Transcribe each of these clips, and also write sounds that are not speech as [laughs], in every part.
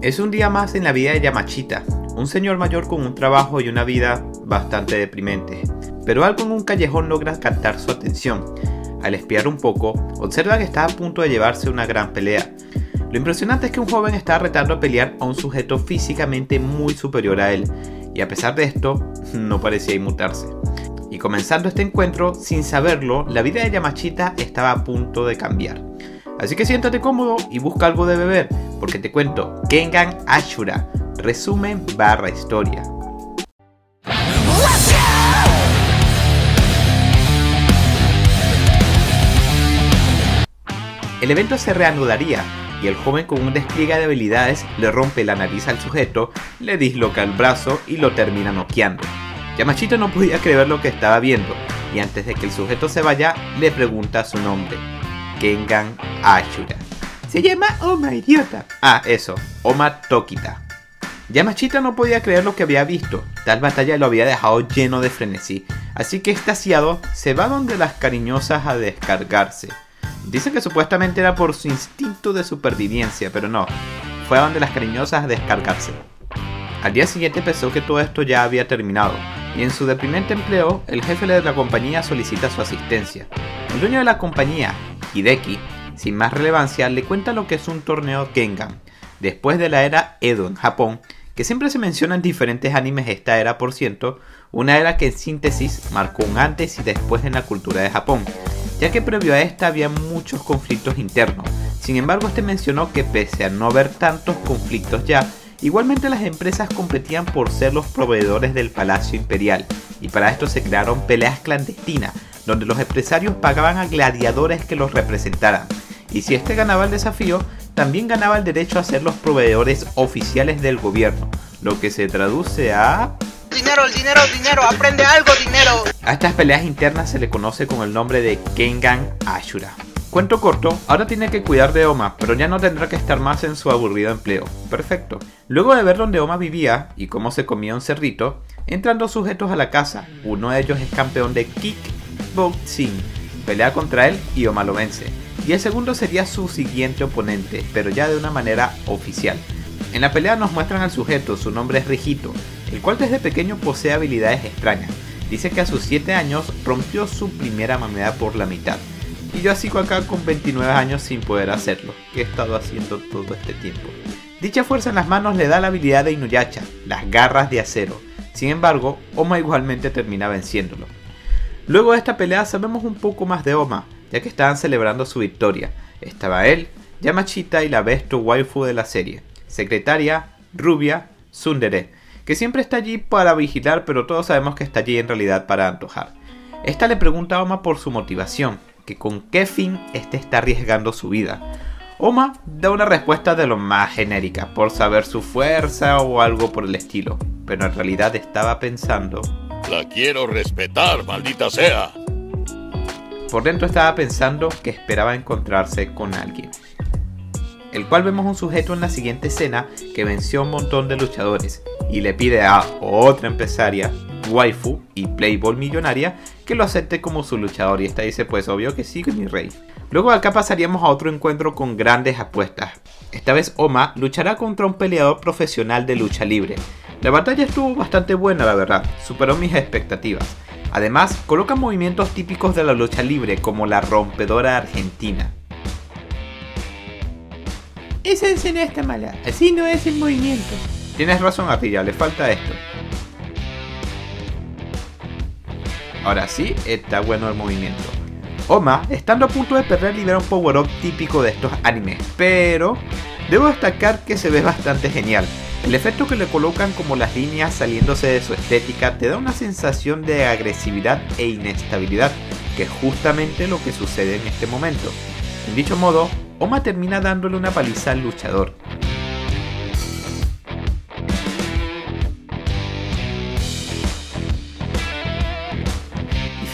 Es un día más en la vida de Yamachita, un señor mayor con un trabajo y una vida bastante deprimente. Pero algo en un callejón logra captar su atención. Al espiar un poco, observa que está a punto de llevarse una gran pelea. Lo impresionante es que un joven está retando a pelear a un sujeto físicamente muy superior a él, y a pesar de esto, no parecía inmutarse. Y comenzando este encuentro, sin saberlo, la vida de Yamachita estaba a punto de cambiar. Así que siéntate cómodo y busca algo de beber, porque te cuento Kengan Ashura, resumen barra historia. El evento se reanudaría y el joven con un despliegue de habilidades le rompe la nariz al sujeto, le disloca el brazo y lo termina noqueando. Yamachita no podía creer lo que estaba viendo y antes de que el sujeto se vaya le pregunta su nombre, Kengan Ashura. Se llama Oma, idiota. Ah, eso, Oma Tokita. Yamachita no podía creer lo que había visto, tal batalla lo había dejado lleno de frenesí, así que extasiado se va donde las cariñosas a descargarse. Dice que supuestamente era por su instinto de supervivencia, pero no, fue a donde las cariñosas a descargarse. Al día siguiente pensó que todo esto ya había terminado, y en su deprimente empleo, el jefe de la compañía solicita su asistencia. El dueño de la compañía, Hideki, sin más relevancia, le cuenta lo que es un torneo Kengan, después de la era Edo en Japón, que siempre se menciona en diferentes animes esta era por ciento, una era que en síntesis marcó un antes y después en la cultura de Japón, ya que previo a esta había muchos conflictos internos. Sin embargo, este mencionó que pese a no haber tantos conflictos ya, igualmente las empresas competían por ser los proveedores del Palacio Imperial, y para esto se crearon peleas clandestinas, donde los empresarios pagaban a gladiadores que los representaran, y si este ganaba el desafío, también ganaba el derecho a ser los proveedores oficiales del gobierno, lo que se traduce a... Dinero, dinero, dinero, aprende algo, dinero. A estas peleas internas se le conoce con el nombre de Kengan Ashura. Cuento corto, ahora tiene que cuidar de Oma, pero ya no tendrá que estar más en su aburrido empleo. Perfecto. Luego de ver dónde Oma vivía y cómo se comía un cerrito, entran dos sujetos a la casa. Uno de ellos es campeón de kickboxing. Pelea contra él y Oma lo vence. Y el segundo sería su siguiente oponente, pero ya de una manera oficial. En la pelea nos muestran al sujeto, su nombre es Rijito, el cual desde pequeño posee habilidades extrañas. Dice que a sus 7 años rompió su primera moneda por la mitad. Y yo sigo acá con 29 años sin poder hacerlo, que he estado haciendo todo este tiempo. Dicha fuerza en las manos le da la habilidad de Inuyasha, las garras de acero. Sin embargo, Oma igualmente termina venciéndolo. Luego de esta pelea sabemos un poco más de Oma, ya que estaban celebrando su victoria. Estaba él, Yamachita y la besto waifu de la serie, secretaria, rubia, Sundere, que siempre está allí para vigilar, pero todos sabemos que está allí en realidad para antojar. Esta le pregunta a Oma por su motivación, que con qué fin este está arriesgando su vida. Oma da una respuesta de lo más genérica, por saber su fuerza o algo por el estilo, pero en realidad estaba pensando... La quiero respetar, maldita sea. Por dentro estaba pensando que esperaba encontrarse con alguien. El cual vemos un sujeto en la siguiente escena que venció a un montón de luchadores y le pide a otra empresaria, waifu y playboy millonaria que lo acepte como su luchador y esta dice pues obvio que sí, mi rey. Luego acá pasaríamos a otro encuentro con grandes apuestas. Esta vez Oma luchará contra un peleador profesional de lucha libre. La batalla estuvo bastante buena la verdad, superó mis expectativas. Además, coloca movimientos típicos de la lucha libre como la rompedora argentina. Esa escena está mala, así no es el movimiento. Tienes razón, Ardilla, le falta esto. Ahora sí, está bueno el movimiento. Oma, estando a punto de perder, libera un power-up típico de estos animes, pero debo destacar que se ve bastante genial. El efecto que le colocan como las líneas saliéndose de su estética te da una sensación de agresividad e inestabilidad, que es justamente lo que sucede en este momento. En dicho modo, Oma termina dándole una paliza al luchador.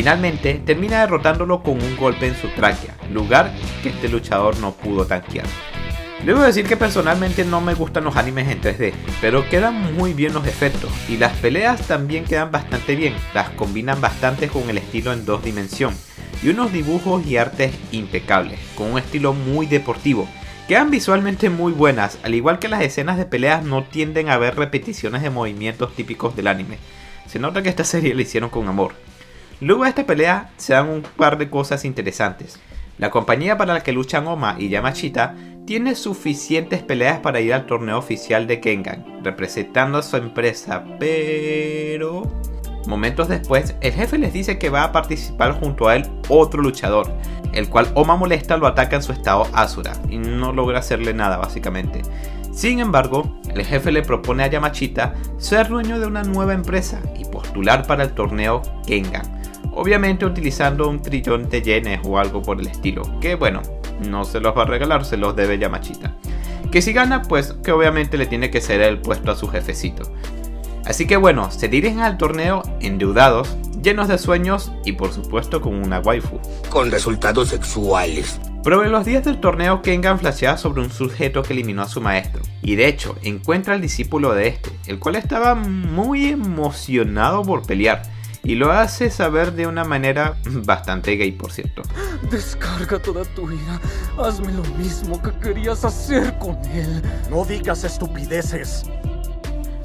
Finalmente termina derrotándolo con un golpe en su tráquea, lugar que este luchador no pudo tanquear. Debo decir que personalmente no me gustan los animes en 3D, pero quedan muy bien los efectos y las peleas también quedan bastante bien, las combinan bastante con el estilo en dos dimensiones y unos dibujos y artes impecables, con un estilo muy deportivo, Quedan visualmente muy buenas, al igual que las escenas de peleas no tienden a haber repeticiones de movimientos típicos del anime. Se nota que esta serie la hicieron con amor. Luego de esta pelea se dan un par de cosas interesantes. La compañía para la que luchan Oma y Yamashita tiene suficientes peleas para ir al torneo oficial de Kengan, representando a su empresa, pero... Momentos después, el jefe les dice que va a participar junto a él otro luchador, el cual Oma molesta lo ataca en su estado Asura y no logra hacerle nada básicamente. Sin embargo, el jefe le propone a Yamashita ser dueño de una nueva empresa y postular para el torneo Kengan, obviamente utilizando un trillón de yenes o algo por el estilo, que bueno, no se los va a regalar, se los debe Yamachita. Que si gana, pues que obviamente le tiene que ceder el puesto a su jefecito. Así que bueno, se dirigen al torneo endeudados, llenos de sueños y por supuesto con una waifu. Con resultados sexuales. Pero en los días del torneo Kengan flashea sobre un sujeto que eliminó a su maestro. Y de hecho, encuentra al discípulo de este, el cual estaba muy emocionado por pelear y lo hace saber de una manera bastante gay, por cierto. Descarga toda tu ira. Hazme lo mismo que querías hacer con él. No digas estupideces.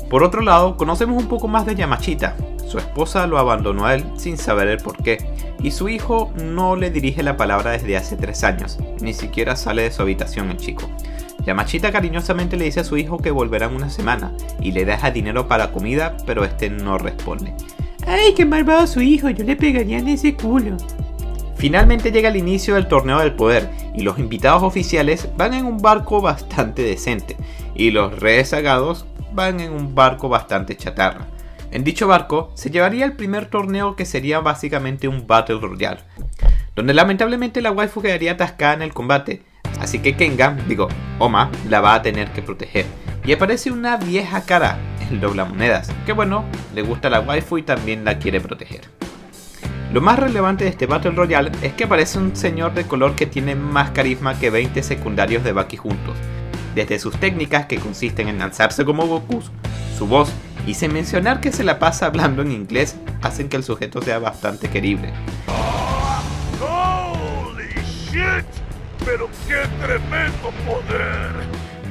Por otro lado, conocemos un poco más de Yamachita. Su esposa lo abandonó a él sin saber el por qué, y su hijo no le dirige la palabra desde hace tres años, ni siquiera sale de su habitación el chico. Yamachita cariñosamente le dice a su hijo que volverán una semana, y le deja dinero para comida, pero este no responde. ¡Ay, qué malvado su hijo! Yo le pegaría en ese culo. Finalmente llega el inicio del torneo del poder y los invitados oficiales van en un barco bastante decente y los rezagados van en un barco bastante chatarra. En dicho barco se llevaría el primer torneo que sería básicamente un Battle Royale, donde lamentablemente la waifu quedaría atascada en el combate, así que Kengan, digo, Oma, la va a tener que proteger. Y aparece una vieja cara [laughs] el monedas, que bueno, le gusta la waifu y también la quiere proteger. Lo más relevante de este Battle Royale es que aparece un señor de color que tiene más carisma que 20 secundarios de Baki juntos, desde sus técnicas que consisten en lanzarse como Goku, su voz y sin mencionar que se la pasa hablando en inglés hacen que el sujeto sea bastante querible. ¡Holy shit! ¡Pero qué tremendo poder!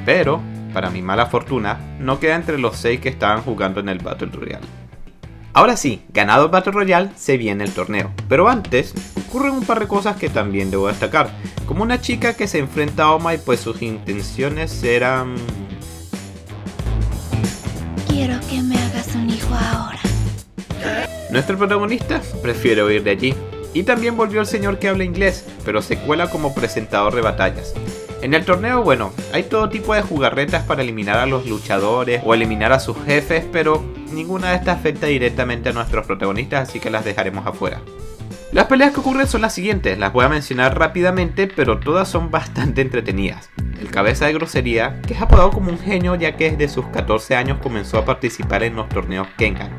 Pero para mi mala fortuna, no queda entre los 6 que estaban jugando en el Battle Royale. Ahora sí, ganado el Battle Royale, se viene el torneo. Pero antes, ocurren un par de cosas que también debo destacar. Como una chica que se enfrenta a Oma y pues sus intenciones eran... Quiero que me hagas un hijo ahora. Nuestro protagonista prefiere huir de allí. Y también volvió el señor que habla inglés, pero se cuela como presentador de batallas. En el torneo, bueno, hay todo tipo de jugarretas para eliminar a los luchadores o eliminar a sus jefes, pero ninguna de estas afecta directamente a nuestros protagonistas, así que las dejaremos afuera. Las peleas que ocurren son las siguientes, las voy a mencionar rápidamente, pero todas son bastante entretenidas. El cabeza de grosería, que es apodado como un genio ya que desde sus 14 años comenzó a participar en los torneos Kengan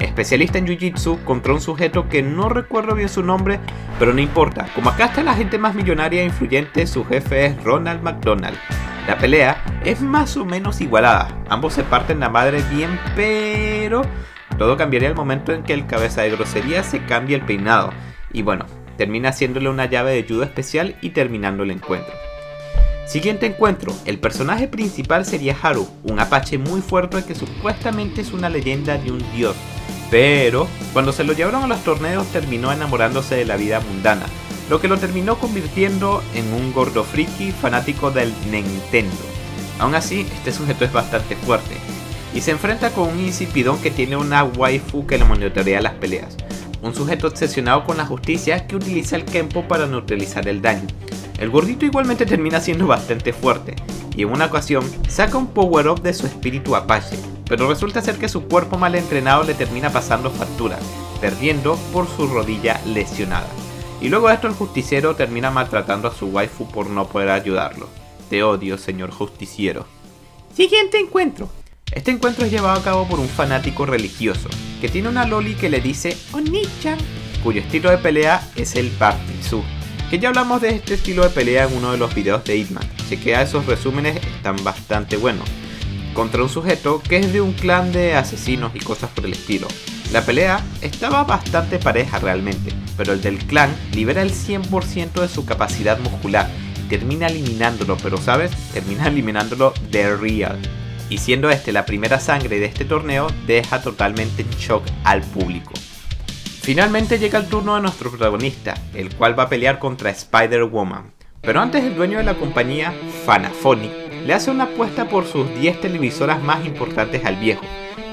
especialista en Jiu-Jitsu contra un sujeto que no recuerdo bien su nombre, pero no importa. Como acá está la gente más millonaria e influyente, su jefe es Ronald McDonald. La pelea es más o menos igualada, ambos se parten la madre bien, pero todo cambiaría el momento en que el cabeza de grosería se cambia el peinado. Y bueno, termina haciéndole una llave de judo especial y terminando el encuentro. Siguiente encuentro, el personaje principal sería Haru, un apache muy fuerte que supuestamente es una leyenda de un dios, pero cuando se lo llevaron a los torneos terminó enamorándose de la vida mundana, lo que lo terminó convirtiendo en un gordo friki fanático del Nintendo. Aún así, este sujeto es bastante fuerte, y se enfrenta con un insipidón que tiene una waifu que le monitorea las peleas, un sujeto obsesionado con la justicia que utiliza el Kempo para neutralizar el daño. El gordito igualmente termina siendo bastante fuerte, y en una ocasión saca un power-up de su espíritu Apache, pero resulta ser que su cuerpo mal entrenado le termina pasando factura, perdiendo por su rodilla lesionada. Y luego de esto el justiciero termina maltratando a su waifu por no poder ayudarlo. Te odio, señor justiciero. Siguiente encuentro. Este encuentro es llevado a cabo por un fanático religioso, que tiene una loli que le dice Onichan, cuyo estilo de pelea es el Bartitsu, que ya hablamos de este estilo de pelea en uno de los videos de Hitman, a esos resúmenes están bastante buenos contra un sujeto que es de un clan de asesinos y cosas por el estilo. La pelea estaba bastante pareja realmente, pero el del clan libera el 100% de su capacidad muscular termina eliminándolo, pero sabes, termina [laughs] eliminándolo de real. Y siendo este la primera sangre de este torneo, deja totalmente en shock al público. Finalmente llega el turno de nuestro protagonista, el cual va a pelear contra Spider-Woman. Pero antes el dueño de la compañía, Fanaphonic, le hace una apuesta por sus 10 televisoras más importantes al viejo,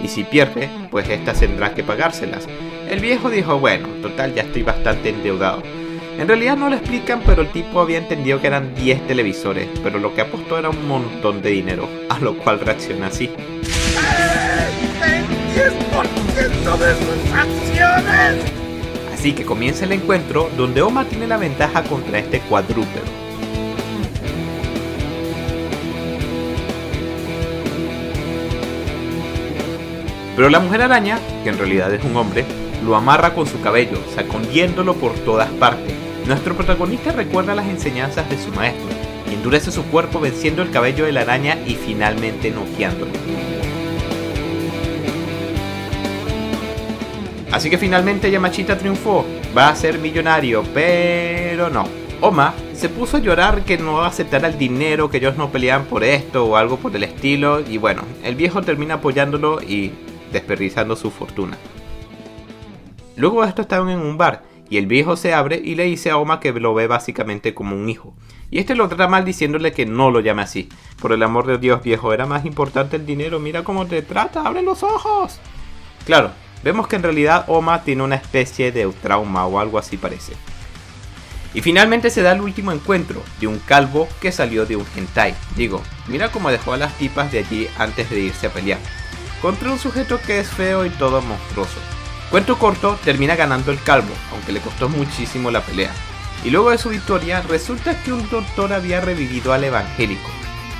y si pierde, pues estas tendrá que pagárselas. El viejo dijo, bueno, total ya estoy bastante endeudado. En realidad no lo explican, pero el tipo había entendido que eran 10 televisores, pero lo que apostó era un montón de dinero, a lo cual reacciona así. ¡El 10% de sus acciones! Así que comienza el encuentro donde Oma tiene la ventaja contra este cuadrúpedo. Pero la mujer araña, que en realidad es un hombre, lo amarra con su cabello, sacudiéndolo por todas partes. Nuestro protagonista recuerda las enseñanzas de su maestro y endurece su cuerpo venciendo el cabello de la araña y finalmente noqueándolo. Así que finalmente Yamachita triunfó, va a ser millonario, pero no. Oma se puso a llorar que no aceptara el dinero, que ellos no peleaban por esto o algo por el estilo, y bueno, el viejo termina apoyándolo y desperdiciando su fortuna. Luego de esto estaban en un bar y el viejo se abre y le dice a Oma que lo ve básicamente como un hijo. Y este lo trata mal diciéndole que no lo llame así. Por el amor de Dios viejo, era más importante el dinero, mira cómo te trata, abre los ojos. Claro, vemos que en realidad Oma tiene una especie de trauma o algo así parece. Y finalmente se da el último encuentro de un calvo que salió de un hentai. Digo, mira cómo dejó a las tipas de allí antes de irse a pelear contra un sujeto que es feo y todo monstruoso. Cuento corto, termina ganando el calvo, aunque le costó muchísimo la pelea. Y luego de su victoria, resulta que un doctor había revivido al evangélico.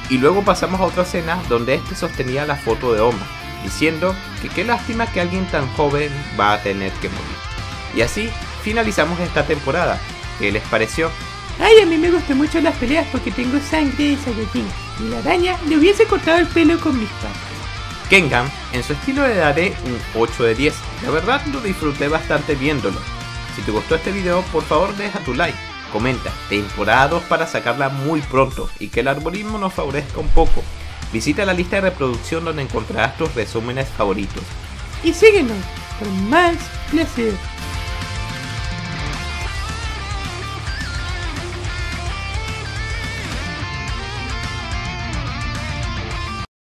Y luego pasamos a otra escena donde este sostenía la foto de Oma, diciendo que qué lástima que alguien tan joven va a tener que morir. Y así finalizamos esta temporada. ¿Qué les pareció? Ay, a mí me gustan mucho las peleas porque tengo sangre de Saiyajin. Y la araña le hubiese cortado el pelo con mis patas. Kengan, en su estilo le daré un 8 de 10. La verdad lo disfruté bastante viéndolo. Si te gustó este video, por favor deja tu like, comenta, temporada 2 para sacarla muy pronto y que el algoritmo nos favorezca un poco. Visita la lista de reproducción donde encontrarás tus resúmenes favoritos. Y síguenos por más placer.